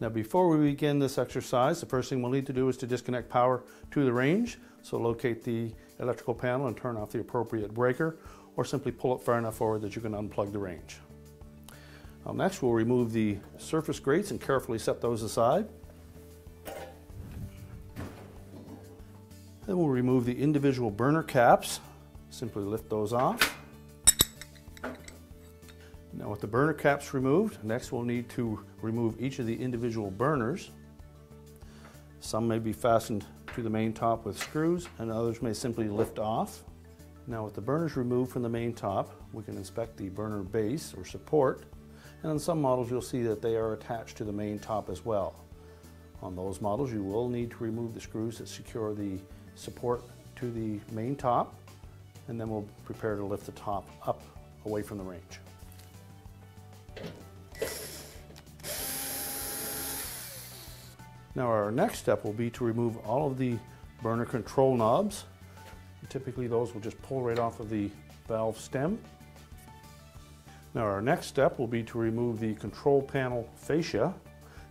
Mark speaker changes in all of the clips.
Speaker 1: Now before we begin this exercise, the first thing we'll need to do is to disconnect power to the range. So locate the electrical panel and turn off the appropriate breaker or simply pull it far enough forward that you can unplug the range. Now next we'll remove the surface grates and carefully set those aside. Then we'll remove the individual burner caps. Simply lift those off. Now with the burner caps removed, next we'll need to remove each of the individual burners. Some may be fastened to the main top with screws and others may simply lift off. Now with the burners removed from the main top, we can inspect the burner base or support and on some models you'll see that they are attached to the main top as well. On those models you will need to remove the screws that secure the support to the main top and then we'll prepare to lift the top up away from the range. Now our next step will be to remove all of the burner control knobs. Typically those will just pull right off of the valve stem. Now our next step will be to remove the control panel fascia.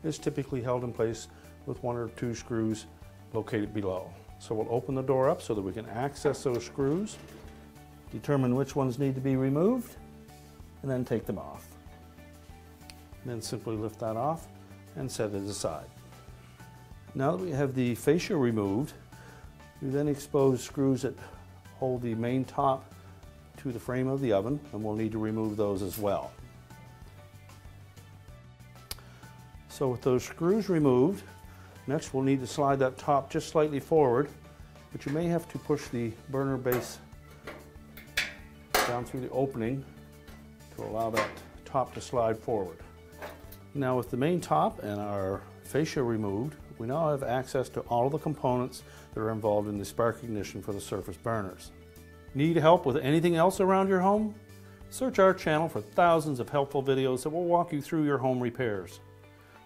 Speaker 1: It's typically held in place with one or two screws located below. So we'll open the door up so that we can access those screws, determine which ones need to be removed, and then take them off. And then simply lift that off and set it aside. Now that we have the fascia removed, we then expose screws that hold the main top to the frame of the oven and we'll need to remove those as well. So with those screws removed, next we'll need to slide that top just slightly forward, but you may have to push the burner base down through the opening to allow that top to slide forward. Now with the main top and our fascia removed, we now have access to all of the components that are involved in the spark ignition for the surface burners. Need help with anything else around your home? Search our channel for thousands of helpful videos that will walk you through your home repairs.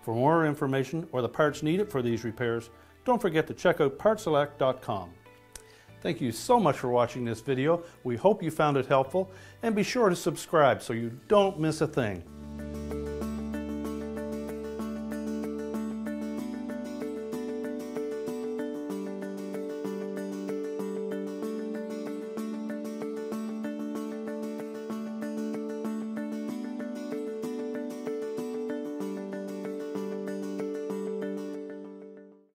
Speaker 1: For more information or the parts needed for these repairs, don't forget to check out partselect.com. Thank you so much for watching this video. We hope you found it helpful and be sure to subscribe so you don't miss a thing.